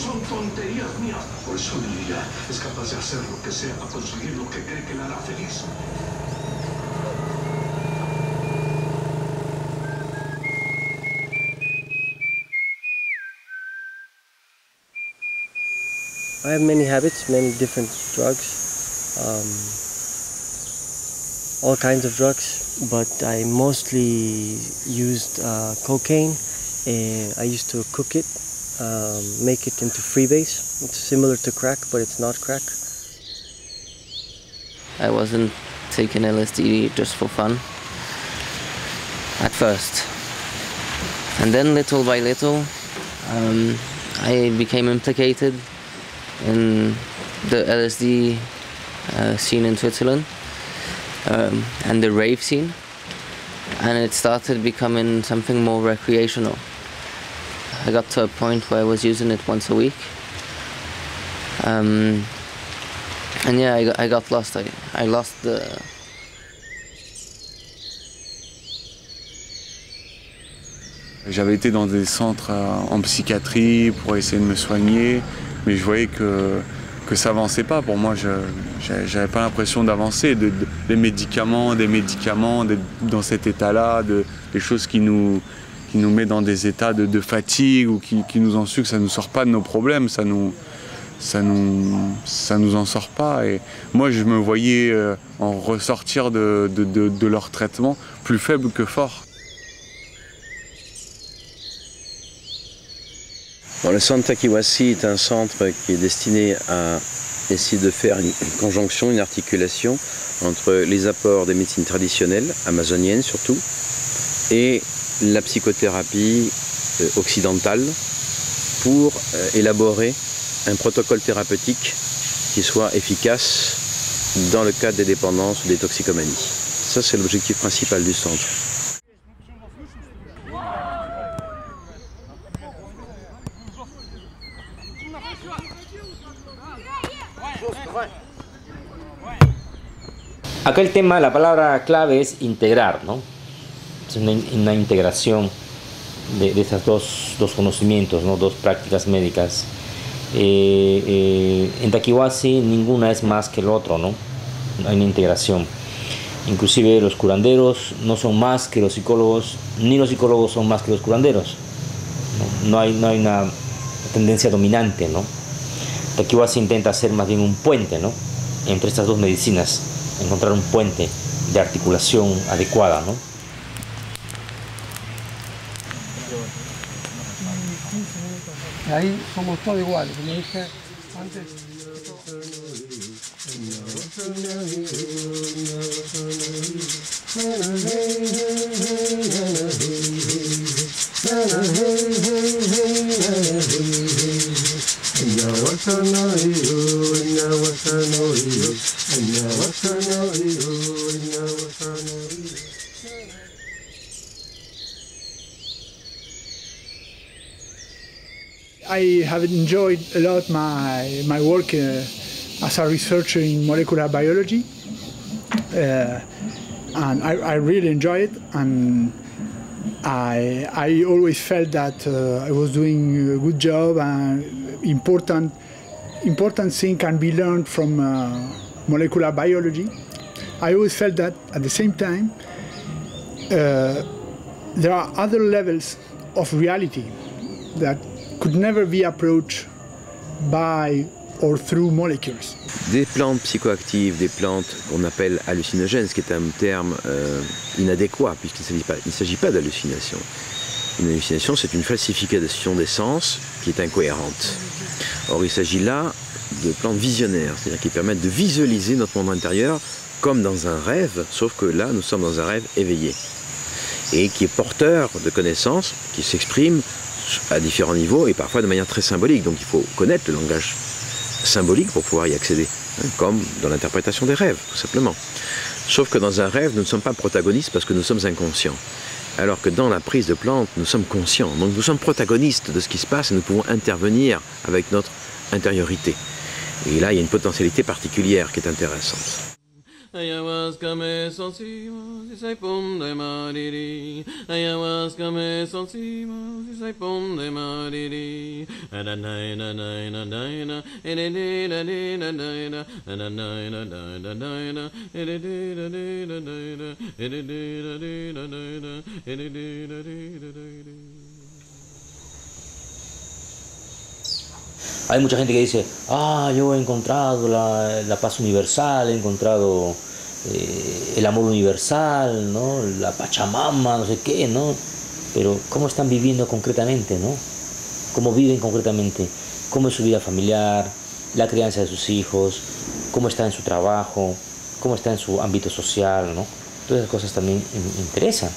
son tonterías mías. Por eso Lilia es capaz de hacer lo que sea para conseguir lo que cree que la hará feliz. I have many habits, many different drugs, um, all kinds of drugs, but I mostly used uh, cocaine. And I used to cook it, um, make it into freebase. It's similar to crack, but it's not crack. I wasn't taking LSD just for fun at first. And then little by little, um, I became implicated in the LSD uh, scene in Switzerland um, and the rave scene. And it started becoming something more recreational. I got to a point where I was using it once a week. Um, and yeah, I got, I got lost. I, I lost the. J'avais été dans des centres euh, en psychiatrie pour essayer de me soigner, mais je voyais que, que ça avançait pas. Pour moi, je n'avais pas l'impression d'avancer. De, des médicaments, des médicaments, dans cet état-là, de, des choses qui nous, qui nous met dans des états de, fatigue ou qui, nous que ça ne nous sort pas de nos problèmes, ça nous, ça nous, ça nous en sort pas. Et moi, je me voyais euh, en ressortir de, de, leur traitement plus faible que fort. Le centre Takiwasi est un centre qui est destiné à essayer de faire une conjonction, une articulation entre les apports des médecines traditionnelles, amazoniennes surtout, et la psychothérapie euh, occidentale pour euh, élaborer un protocole thérapeutique qui soit efficace dans le cadre des dépendances ou des toxicomanies. Ça, c'est l'objectif principal du centre. Acá el tema, la palabra clave es integrar. Es una, integración de, de esos dos, dos, conocimientos, ¿no? dos prácticas médicas. Eh, eh, en Takiwasi ninguna es más que el otro, ¿no? Hay una integración. Inclusive los curanderos no son más que los psicólogos, ni los psicólogos son más que los curanderos. No, hay, no hay una tendencia dominante, ¿no? Takiwasi intenta hacer más bien un puente, ¿no? Entre estas dos medicinas, encontrar un puente de articulación adecuada, ¿no? Ahí somos todos iguales, como dije antes. I have enjoyed a lot my, my work uh, as a researcher in molecular biology. Uh, and I, I, really enjoy it. And I, I always felt that uh, I was doing a good job and important, important thing can be learned from uh, molecular biology. I always felt that at the same time, uh, there are other levels of reality that could never be approached by or through molecules. Des plantes psychoactives, des plantes qu'on appelle hallucinogènes, ce qui est un terme euh, inadéquat puisqu'il ne s'agit pas, pas d'hallucination. Une hallucination, c'est une falsification des sens qui est incohérente. Or, il s'agit là de plantes visionnaires, c'est-à-dire qui permettent de visualiser notre monde intérieur comme dans un rêve, sauf que là, nous sommes dans un rêve éveillé et qui est porteur de connaissances qui s'expriment à différents niveaux et parfois de manière très symbolique. Donc il faut connaître le langage symbolique pour pouvoir y accéder, hein, comme dans l'interprétation des rêves, tout simplement. Sauf que dans un rêve, nous ne sommes pas protagonistes parce que nous sommes inconscients. Alors que dans la prise de plante, nous sommes conscients. Donc nous sommes protagonistes de ce qui se passe et nous pouvons intervenir avec notre intériorité. Et là, il y a une potentialité particulière qui est intéressante. Ayahuasca me salsimos y se pum de mariri. Ayahuasca me salsimos y se pum de mariri. Ananaina naina naina, enenina nina naina, ananaina naina naina, enenina nina naina, enenina nina naina, enenina nina naina. Hay mucha gente que dice, ah, yo he encontrado la, paz universal, he encontrado eh, el amor universal, ¿no? la Pachamama, no sé qué, ¿no? Pero ¿cómo están viviendo concretamente, ¿no? ¿Cómo viven concretamente? ¿Cómo es su vida familiar? La crianza de sus hijos, cómo está en su trabajo, cómo está en su ámbito social, ¿no? Todas esas cosas también in- interesan.